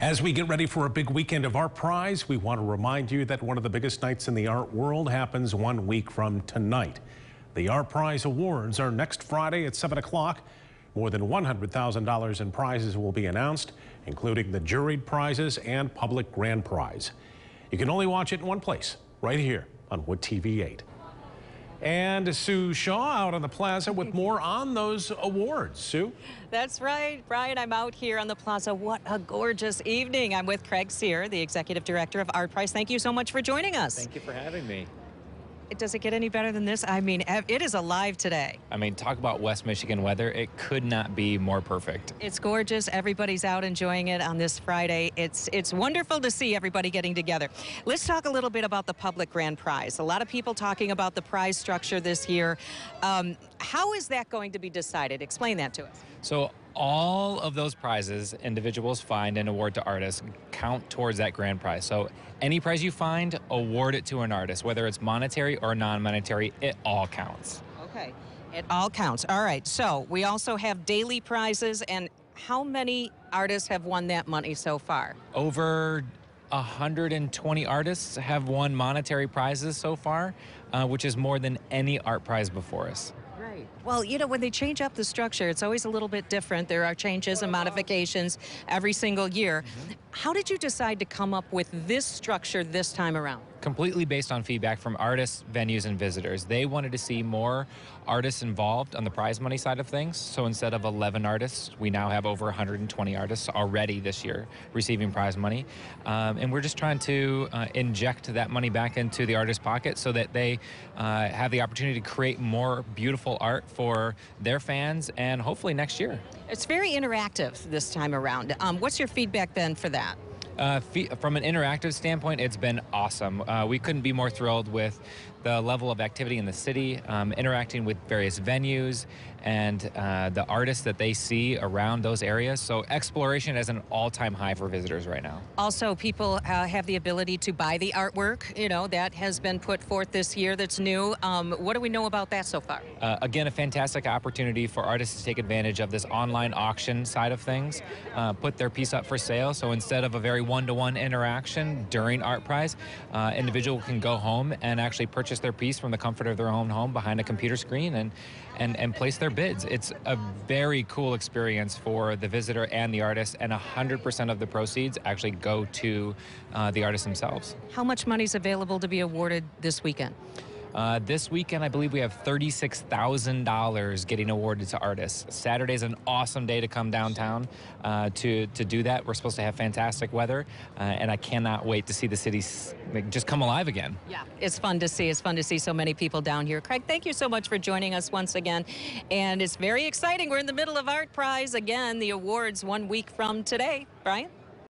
As we get ready for a big weekend of ArtPrize, we want to remind you that one of the biggest nights in the art world happens one week from tonight. The ArtPrize Awards are next Friday at 7 o'clock. More than $100,000 in prizes will be announced, including the juried prizes and public grand prize. You can only watch it in one place, right here on Wood TV 8. And Sue Shaw out on the plaza with more on those awards. Sue? That's right, Brian. I'm out here on the plaza. What a gorgeous evening. I'm with Craig Sear, the executive director of ArtPrize. Thank you so much for joining us. Thank you for having me. Does it get any better than this? I mean, it is alive today. I mean, talk about West Michigan weather. It could not be more perfect. It's gorgeous. Everybody's out enjoying it on this Friday. It's it's wonderful to see everybody getting together. Let's talk a little bit about the public grand prize. A lot of people talking about the prize structure this year. Um, how is that going to be decided? Explain that to us. So all of those prizes individuals find and award to artists count towards that grand prize. So any prize you find, award it to an artist, whether it's monetary or non-monetary, it all counts. Okay, it all counts. All right, so we also have daily prizes and how many artists have won that money so far? Over 120 artists have won monetary prizes so far, uh, which is more than any art prize before us. Well, you know, when they change up the structure, it's always a little bit different. There are changes and modifications every single year. Mm -hmm. How did you decide to come up with this structure this time around? completely based on feedback from artists, venues, and visitors. They wanted to see more artists involved on the prize money side of things. So instead of 11 artists, we now have over 120 artists already this year receiving prize money. Um, and we're just trying to uh, inject that money back into the artist's pocket so that they uh, have the opportunity to create more beautiful art for their fans and hopefully next year. It's very interactive this time around. Um, what's your feedback then for that? Uh, from an interactive standpoint, it's been awesome. Uh, we couldn't be more thrilled with the level of activity in the city, um, interacting with various venues and uh, the artists that they see around those areas. So exploration is an all-time high for visitors right now. Also, people uh, have the ability to buy the artwork, you know, that has been put forth this year that's new. Um, what do we know about that so far? Uh, again, a fantastic opportunity for artists to take advantage of this online auction side of things, uh, put their piece up for sale. So instead of a very one-to-one -one interaction during ArtPrize, uh, individual can go home and actually purchase their piece from the comfort of their own home behind a computer screen and, and, and place their bids. It's a very cool experience for the visitor and the artist, and 100% of the proceeds actually go to uh, the artists themselves. How much money is available to be awarded this weekend? Uh, this weekend, I believe we have $36,000 getting awarded to artists. Saturday's an awesome day to come downtown uh, to, to do that. We're supposed to have fantastic weather, uh, and I cannot wait to see the city just come alive again. Yeah, it's fun to see. It's fun to see so many people down here. Craig, thank you so much for joining us once again. And it's very exciting. We're in the middle of ArtPrize again, the awards one week from today. Brian?